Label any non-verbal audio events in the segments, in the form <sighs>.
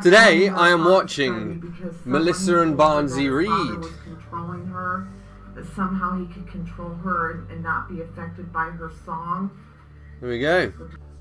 Today I am watching Melissa and Barnsey Reed. controlling her, that somehow he could control her and not be affected by her song. There we go.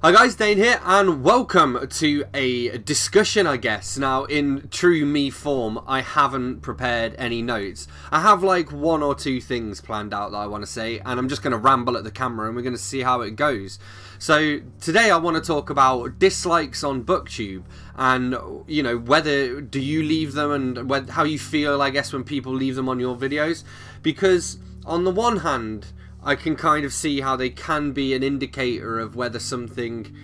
Hi guys, Dane here, and welcome to a discussion, I guess. Now, in true me form, I haven't prepared any notes. I have like one or two things planned out that I want to say, and I'm just going to ramble at the camera and we're going to see how it goes. So, today I want to talk about dislikes on BookTube, and, you know, whether do you leave them and whether, how you feel, I guess, when people leave them on your videos. Because, on the one hand, I can kind of see how they can be an indicator of whether something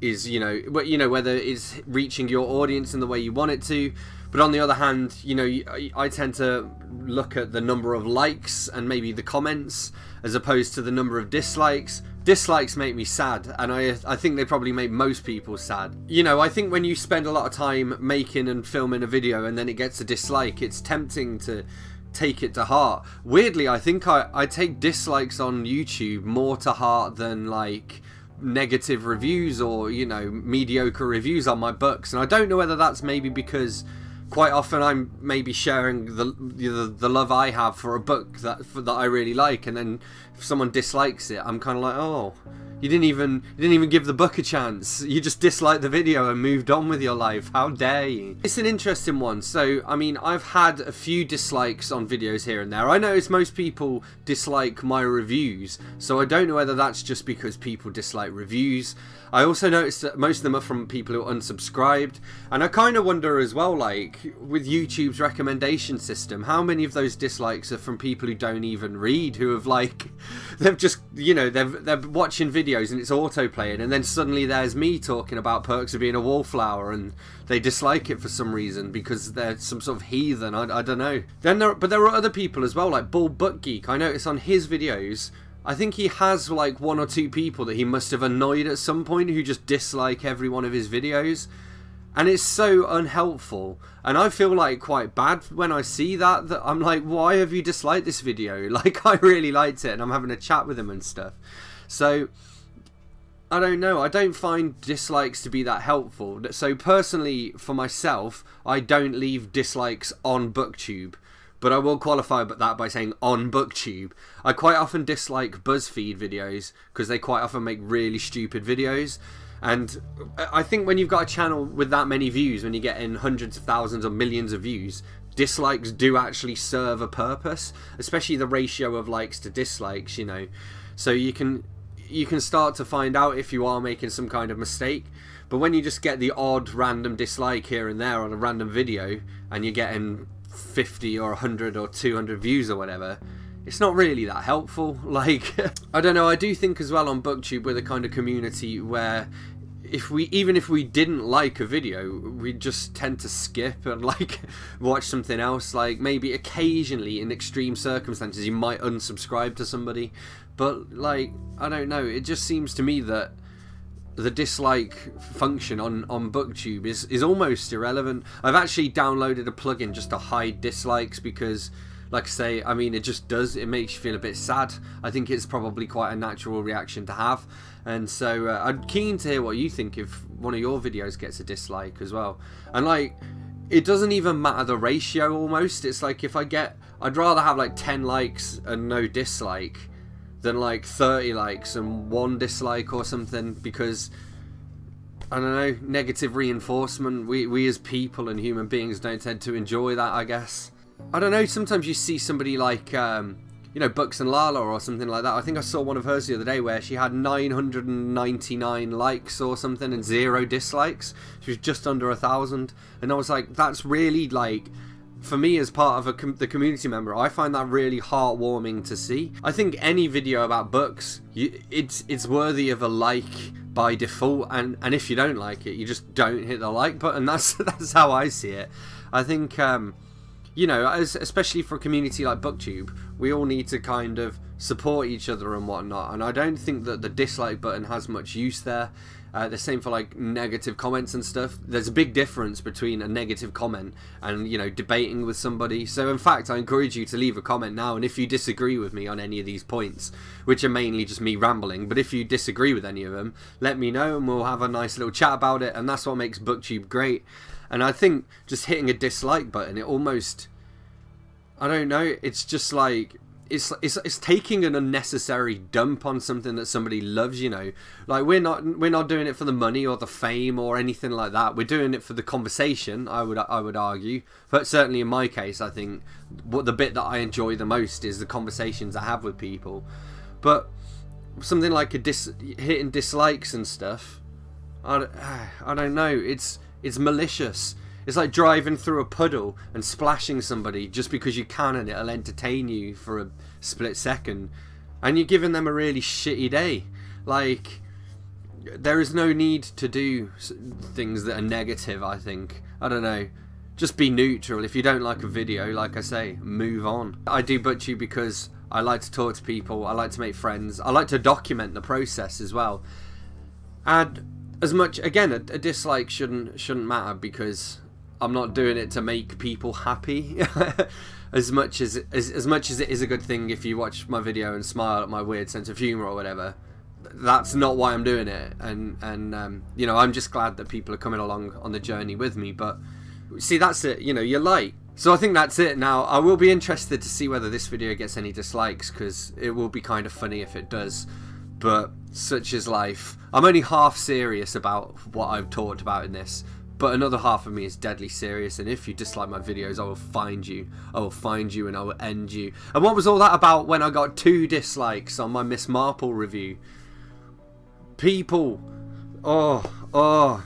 is, you know, you know whether it's reaching your audience in the way you want it to. But on the other hand, you know, I tend to look at the number of likes and maybe the comments as opposed to the number of dislikes. Dislikes make me sad, and I I think they probably make most people sad. You know, I think when you spend a lot of time making and filming a video and then it gets a dislike, it's tempting to take it to heart. Weirdly, I think I, I take dislikes on YouTube more to heart than like negative reviews or, you know, mediocre reviews on my books. And I don't know whether that's maybe because quite often I'm maybe sharing the, the the, love I have for a book that for, that I really like, and then if someone dislikes it, I'm kind of like, oh, you didn't even you didn't even give the book a chance. You just disliked the video and moved on with your life. How dare you? It's an interesting one. So, I mean, I've had a few dislikes on videos here and there. I notice most people dislike my reviews, so I don't know whether that's just because people dislike reviews. I also noticed that most of them are from people who unsubscribed, and I kind of wonder as well, like with YouTube's recommendation system, how many of those dislikes are from people who don't even read, who have like, <laughs> they've just, you know, they're they're watching videos and it's auto playing, and then suddenly there's me talking about perks of being a wallflower, and they dislike it for some reason because they're some sort of heathen. I, I don't know. Then there, but there are other people as well, like Bald Book Geek. I notice on his videos I think he has like one or two people that he must have annoyed at some point who just dislike every one of his videos. And it's so unhelpful. And I feel like quite bad when I see that, that I'm like, why have you disliked this video? <laughs> Like, I really liked it and I'm having a chat with him and stuff. So, I don't know. I don't find dislikes to be that helpful. So, personally, for myself, I don't leave dislikes on BookTube but I will qualify that by saying on BookTube. I quite often dislike BuzzFeed videos because they quite often make really stupid videos. And uh, I think when you've got a channel with that many views, when you get in hundreds of thousands or millions of views, dislikes do actually serve a purpose, especially the ratio of likes to dislikes, you know. So you can you can start to find out if you are making some kind of mistake. But when you just get the odd random dislike here and there on a random video and you're getting 50 or 100 or 200 views or whatever, it's not really that helpful. <laughs> Like, I don't know, I do think as well on BookTube we're the kind of community where if we even if we didn't like a video we just tend to skip and <laughs> like watch something else like maybe occasionally in extreme circumstances you might unsubscribe to somebody but like i don't know it just seems to me that the dislike function on on booktube is is almost irrelevant i've actually downloaded a plugin just to hide dislikes because like I say, I mean, it just does. It makes you feel a bit sad. I think it's probably quite a natural reaction to have. And so uh, I'm keen to hear what you think if one of your videos gets a dislike as well. And like, it doesn't even matter the ratio almost. It's like if I get, I'd rather have like 10 likes and no dislike than like 30 likes and one dislike or something because I don't know, negative reinforcement. We, we as people and human beings don't tend to enjoy that, I guess. I don't know, sometimes you see somebody like, um, you know, Books and Lala or something like that. I think I saw one of hers the other day where she had 999 likes or something and zero dislikes. She was just under a thousand. And I was like, that's really like for me as part of com the community member, I find that really heartwarming to see. I think any video about books, you, it's it's worthy of a like by default, and and if you don't like it, you just don't hit the like button. <laughs> That's that's how I see it. I think. Um, you know, as, especially for a community like BookTube, we all need to kind of support each other and whatnot. And I don't think that the dislike button has much use there. Uh, the same for like negative comments and stuff. There's a big difference between a negative comment and you know debating with somebody. So in fact, I encourage you to leave a comment now. And if you disagree with me on any of these points, which are mainly just me rambling, but if you disagree with any of them, let me know and we'll have a nice little chat about it. And that's what makes BookTube great. And I think just hitting a dislike button, it almost, I don't know, it's just like it's it's it's taking an unnecessary dump on something that somebody loves you know. Like we're not we're not doing it for the money or the fame or anything like that. We're doing it for the conversation i would i would argue. But certainly in my case i think what the bit that i enjoy the most is the conversations i have with people. But something like a dis hitting dislikes and stuff i, <sighs> I don't know. It's it's malicious it's like driving through a puddle and splashing somebody just because you can and it'll entertain you for a split second. And you're giving them a really shitty day. Like, there is no need to do things that are negative, I think. I don't know. Just be neutral. If you don't like a video, like I say, move on. I do BookTube because I like to talk to people, I like to make friends, I like to document the process as well. And as much again a, a dislike shouldn't shouldn't matter because I'm not doing it to make people happy. <laughs> as much as, as as much as it is a good thing if you watch my video and smile at my weird sense of humor or whatever. That's not why I'm doing it, and and um, you know I'm just glad that people are coming along on the journey with me. But see, that's it. You know, you're light. So I think that's it. Now I will be interested to see whether this video gets any dislikes because it will be kind of funny if it does. But such is life. I'm only half serious about what I've talked about in this but another half of me is deadly serious, and if you dislike my videos, I will find you. I will find you and I will end you. And what was all that about when I got two dislikes on my Miss Marple review? People, oh, oh.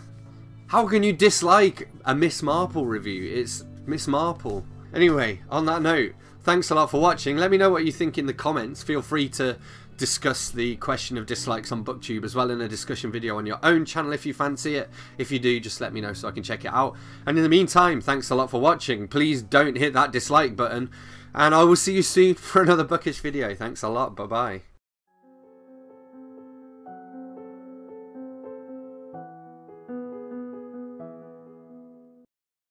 How can you dislike a Miss Marple review? It's Miss Marple. Anyway, on that note, thanks a lot for watching. Let me know what you think in the comments. Feel free to discuss the question of dislikes on booktube as well in a discussion video on your own channel if you fancy it. If you do just let me know so i can check it out. And in the meantime thanks a lot for watching. Please don't hit that dislike button and i will see you soon <laughs> for another bookish video. Thanks a lot. Bye bye